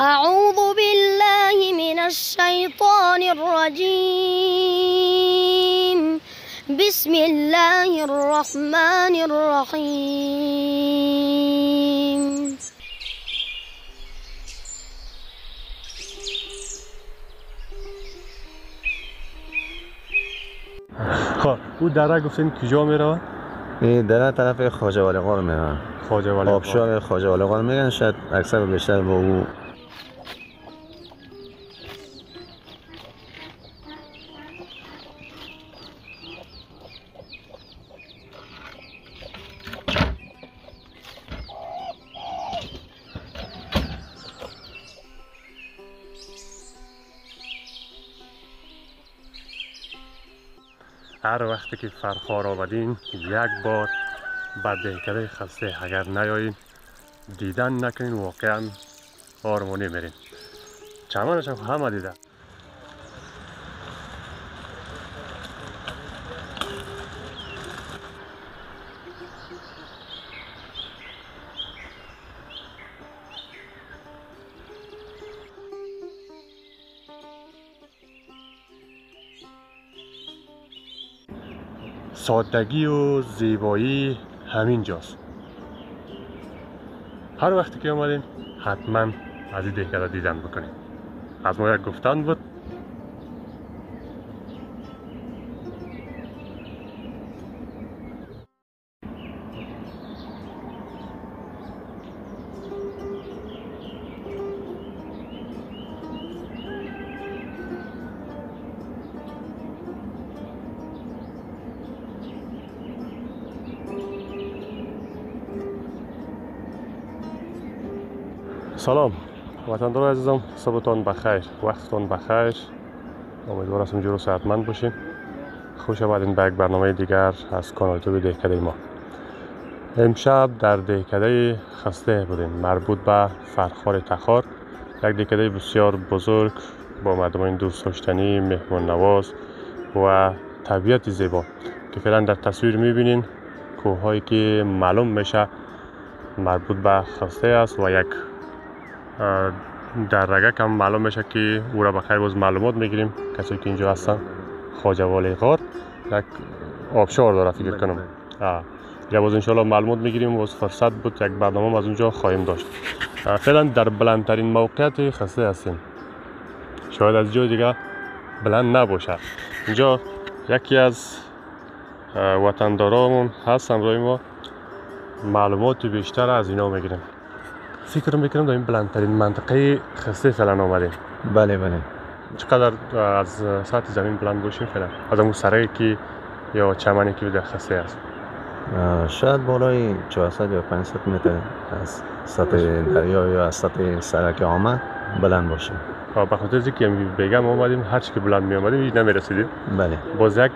أعوذ بالله من الشيطان الرجيم. بسم الله الرحمن الرحيم. خب أو دره گفتین کجا میره این در طرف خواجه والی غار میرن خواجه ولی آبشار خواجه والی غار میگن شاید اکثر و بیشتر با أو هر وقتی که فرخار آمدین یک بار به دهکده خسته اگر نیایین دیدن نکنین واقعا آرمانی میرین چمنش هم همه دیده سادگی و زیبایی همین جاست. هر وقتی که آمدین حتما از این دهکده دیدن بکنین. از ما یک گفتن بود سلام. وطندار عزیزم صبحتان بخیر وقتتان بخیر. امیدوار هستم جور صحتمند باشین. خوش آمدین به یک برنامه دیگر از کانال یوتیوب دهکده ما. امشب در دهکده خسته بودیم. مربوط به فرخار تخار. یک دهکده بسیار بزرگ با مردمان دوست داشتنی مهمان نواز و طبیعت زیبا که فعلا در تصویر می‌بینین کوههایی که معلوم میشه مربوط به خسته است و یک در رگک هم معلوم میشه که او را بخیر باز معلومات می‌گیریم. کسی که اینجا هستن خواجه والی غار یک آبشار داره فکر کنم. آه. یا باز انشاءالله معلومات می‌گیریم باز فرصت بود یک برنامه از اونجا خواهیم داشت. فعلا در بلندترین موقعیت خسته هستیم. شاید از جای دیگه بلند نباشه. اینجا یکی از وطندارامون هست همراه ما. معلومات بیشتر از اینا می‌گیریم. فکر می‌کنم در این بلندترین منطقه خسته فعلا آمدیم بله بله. چقدر از سطح زمین بلند باشیم فعلا؟ از اون سرایی که یا چمنی که در خسته است؟ شاید بالای 400 یا 500 متر از سطح دریا یا از سطح سرک آمد بلند باشه و به خاطر اینکه بگم آمدیم هر چی که بلند می آمدیم هیچ نمی‌رسیدیم. بله. باز یک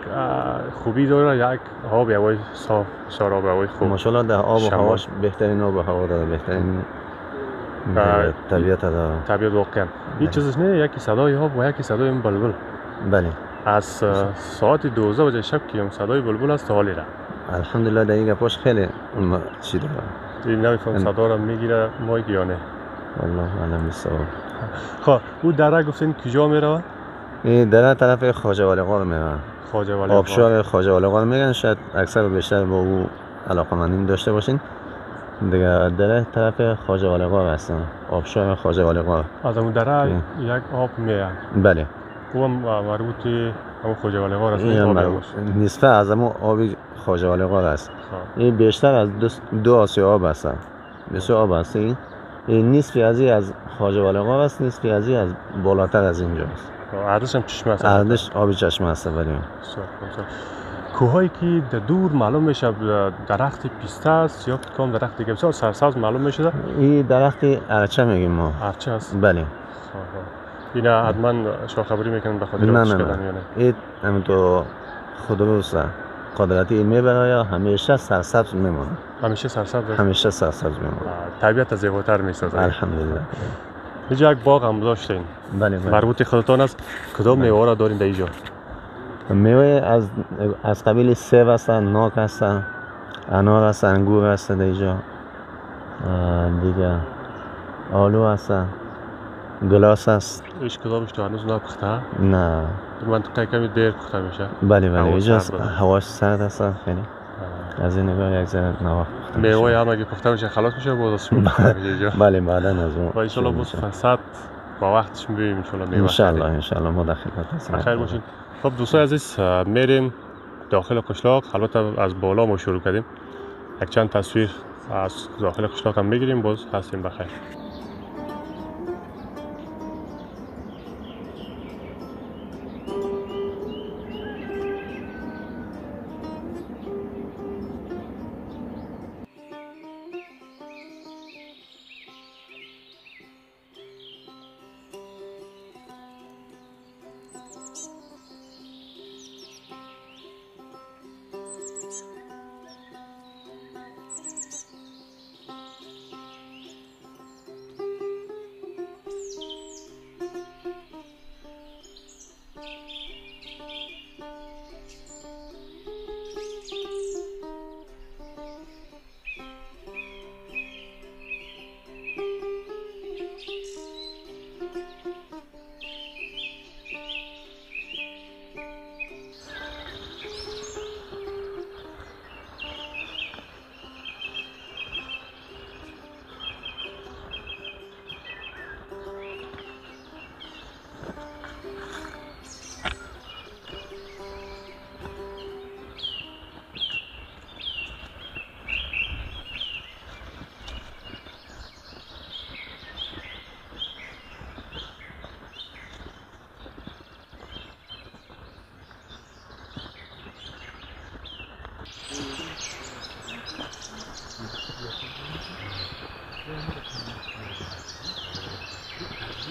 خوبی داره یک آب هوای صاف شراب هوای خوب. ماشاءالله در آب و. هواش بهترین آب و هوا داره بهترین طبیعت داره طبیعت واقعا هیچ چیزش نه یکی صدای آب و یکی صدای این بلبل. بله. از ساعت 12 بجه شب که هم صدای بلبل است تا حالی را الحمدلله در این گپاش خیلی چی داره. این نمیفهم ام. صدا را می‌گیره ما یا نه والله علم بالصواب. خب او دره گفتین کجا میره؟ این در طرف خواجه والی غار میرن خواجه ولی غار. آبشار خواجه والی غار میگن شاید اکثر و بیشتر با او علاقه داشته باشین. در طرف خواجه والی غار هستن. آبشار خواجه والی غار از اون دره یک آب میاد بله. او هم مربوط همون خواجه ولی آب هم هواش. نصفه از همون آبی خواجه والی غار است. خب. این بیشتر از دو, دو آسیا آب هستن. بسیار آب هست. این نصفی از این از خواجه والی غار است. نصفی از این از بالاتر از اینجاست خب، اردش هم چشمه است. اردش آبی چشمه هست ولی خوب، بسیار. کوهایی که در دور معلوم میشه درخت پیسته است یا کام درخت دیگه. بسیار سرسبز معلوم میشه. این درخت ارچه میگیم ما. هرچه است. بله. اینا حتما شما خبری می‌کنن به خاطر نه نه نه. یا نه؟ این همینطور خودروست قدرتی می‌بره همیشه سرسبز میمونه. همیشه سرسبز. همیشه سرسبز میمونه. طبیعت زیباتر می‌سازه. الحمدلله. اینجا یک باغ هم داشتین. بله بله. مربوط خودتان است. کدام میوه را دارین در اینجا؟ میوه از از قبیل سیب هستن ناک هستن انار هست انگور هست در اینجا دیگه. آلو هستن. گلاس است ایش کدامش تو هنوز نپخته نه. تو منطقه کمی دیر پخته میشه. بله بله. اینجا. هواش سرد است خیلی. از این نگاه یک ذره میوه. هم اگه پخته میشه خلاص میشه باز از بله بعدا از اون و انشالله میشه. فرصت با وقتش می‌بینیم انشالله میوه انشالله خریدیم. انشالله. ما در خدمت باشین. خب دوستای عزیز میریم داخل قشلاق البته از بالا ما شروع کردیم. یک چند تصویر از داخل قشلاق هم می‌گیریم باز هستیم. بخیر.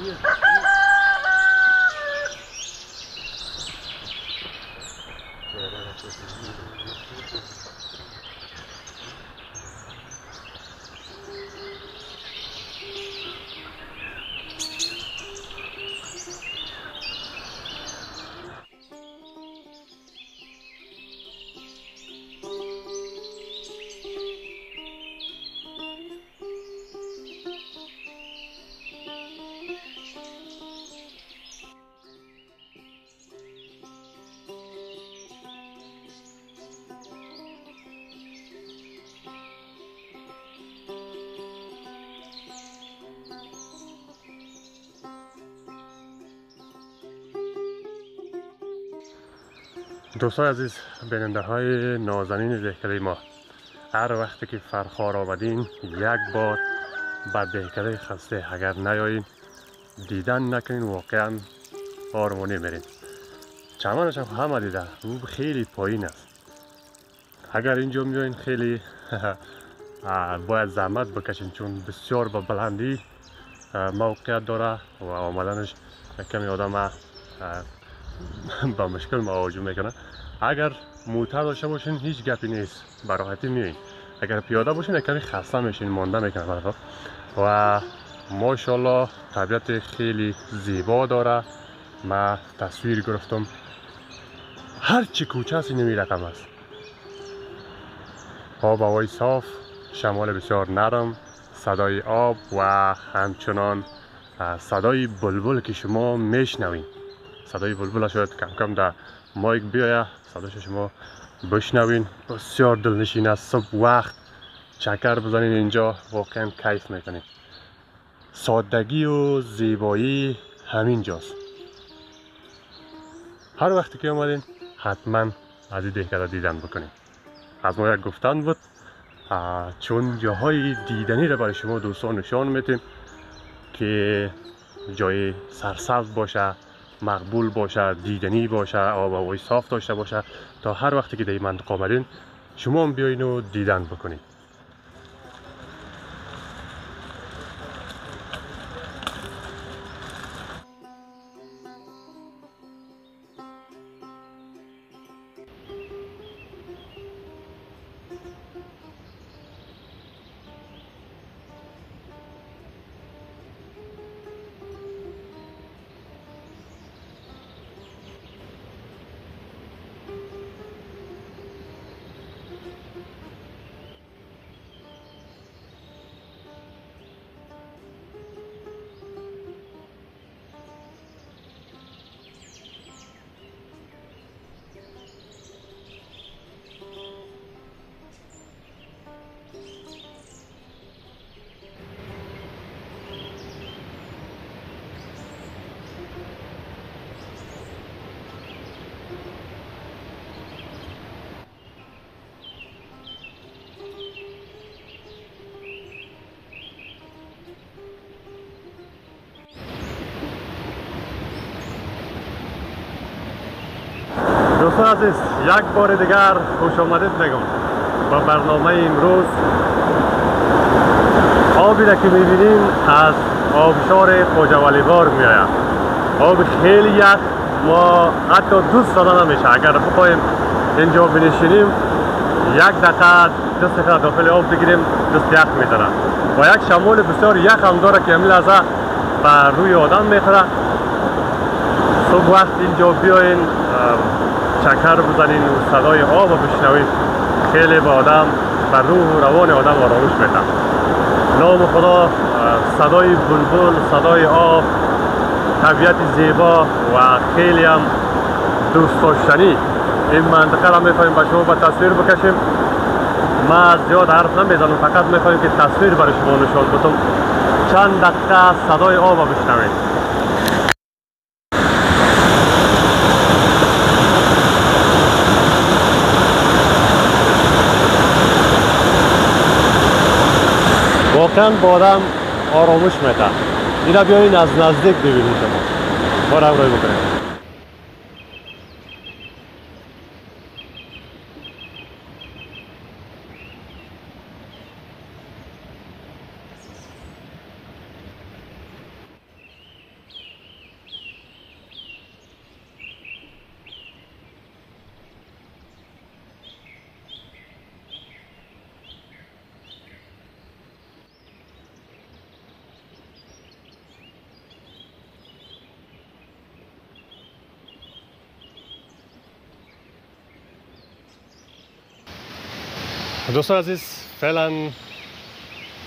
Yeah. دوستان عزیز بیننده های نازنین دهکده ما. هر وقتی که فرخار آمدین یک بار به دهکده خسته اگر نیایین دیدن نکنین واقعا آرمانی میرین چمنش هم همه دیده او خیلی پایین است. اگر اینجا میایین خیلی باید زحمت بکشین چون بسیار به بلندی آه، موقعیت داره و آمدنش کمی آدم با مشکل مواجه می‌کنه. اگر موتر داشته باشین هیچ گپی نیست. به راحتی میایین. اگر پیاده باشین کمی خسته میشین. مانده می‌کنه برای و ماشاءالله طبیعت خیلی زیبا داره. ما تصویر گرفتم. هر چی کوچه است اینمی رقم است. آب هوای صاف شمال بسیار نرم صدای آب و همچنان صدای بلبل که شما میشنوین. صدای بلبل شاید کم کم در مایک بیایه صداش شما بشنوین. بسیار دلنشین است. صبح وقت. چکر بزنین اینجا. واقعا کیف می‌کنین. سادگی و زیبایی همین جاست هر وقتی که اومدین حتما از این دهکده دیدن بکنین. از ما یک گفتن بود چون جاهای دیدنی را برای شما دوستان نشان میتیم که جای سرسبز باشه مقبول باشه دیدنی باشه آب و صاف داشته باشه تا هر وقتی که در این منطقه آمدین شما هم بیاین و دیدن بکنین دوستان عزیز یک بار دیگر خوش آمدید میگم. با برنامه امروز آبی را که می‌بینیم از آبشار خواجه ولیوار میآید. آب خیلی یخ ما حتی دوست دادن نمیشه. اگر بخوایم اینجا بنشینیم یک دقیقه دست که داخل آب بگیریم دست یخ می‌زنه و یک شمال بسیار یخ هم داره که همین لحظه بر روی آدم می‌خوره. صبح وقت اینجا بیاین. چکر بزنین و صدای آب رو بشنوید. خیلی به آدم بر روح و روان آدم آرامش میده نام خدا صدای بلبل صدای آب طبیعت زیبا و خیلی هم دوست داشتنی. این منطقه را می‌خوایم به شما به تصویر بکشیم. ما زیاد حرف نمی‌زنم فقط می‌خوایم که تصویر برای شما نشان بدم. چند دقیقه صدای آب بشنوید. واقعا با آدم آرامش میده اینا بیاین از نزدیک ببینید شما. بار همراهی بکنید دوستان عزیز فعلا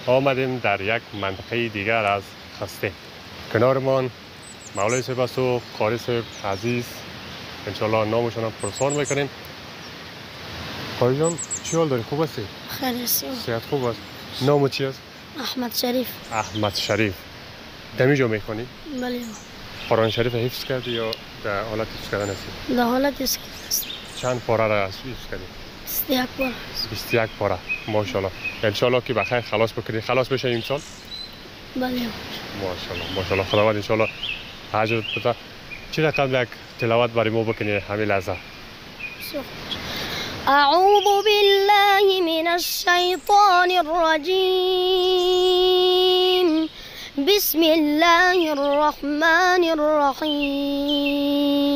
آمدیم در یک منطقه دیگر از خسته کنارمان مولای صاحب است و قاری صاحب عزیز انشالله نامشان هم پرسان می‌کنیم قاری جان چی حال داری خوب هستی؟ خیلی صحت خوب است نام چی است؟ احمد شریف احمد شریف دمی جا می‌خوانی؟ بله قرآن شریف حفظ کردی یا در حالت حفظ کردن هستی؟ در حالت است چند پاره را حفظ کردی؟ است یک بار. 21 پاره ماشاءالله. انشالله که بخیر. خلاص بکنی. خلاص بشه این سال؟ بله. ماشاءالله. ماشاءالله. خداوند انشالله اجر بده. چی رقم یک تلاوت برای ما بکنی؟ همین لحظه. أعوذ بالله من الشيطان الرجيم بسم الله الرحمن الرحيم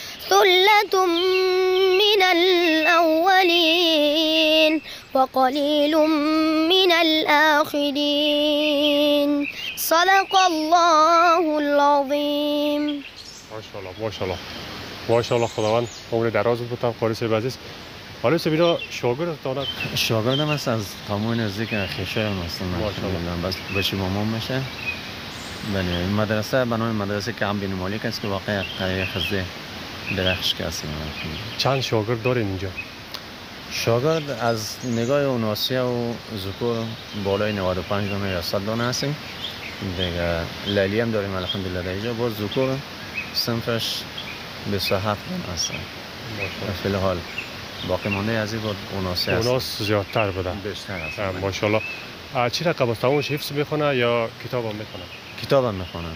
ثلة من الأولين وقليل من الآخرين صدق الله العظيم. ماشاءالله ماشاءالله. ماشاءالله خداوند. عمر دراز بودم قاری صاحب عزیز. حالا صاحب اینا شاگرد دارد شاگردم هست از تمام نزدیک خیشه هم هستم. بس بچه مامان میشه. بله مدرسه به نام مدرسه کم بین مالک است که واقع قریه خزده درخش که هستیم. چند شاگرد دارین اینجا؟ شاگرد از نگاه اوناسیه و ذکور بالای 95 دانه یا 100 دانه هستیم. دیگه لیلی هم داریم الحمدلله در اینجا. باز ذکور صنفش 27 دانه هستن. ماشاءالله. فی الحال باقی مانده از این بود اوناسی هست اوناس زیادتر بودن. بیشتر هست اه، ماشاءالله. چی رقم تمامش حفظ می‌خونه یا کتاب هم می‌خونه کتاب هم می‌خونن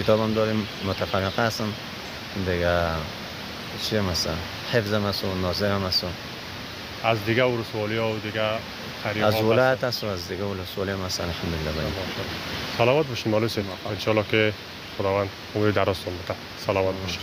کتاب هم داریم متفرقه هستن دیگه چی هستن حفظ و ناظر و از دیگه ورسوالی ها و دیگه از ولایت هست و از دیگه هم هستن الحمدلله. بله. سلامت باشین. صاحب انشالله که خداوند عمر دراز تون بده سلامت باشین.